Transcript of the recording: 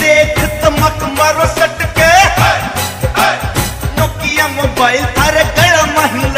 देख चमक मारो सटके। नोकिया मोबाइल थारे गड़ा महिला।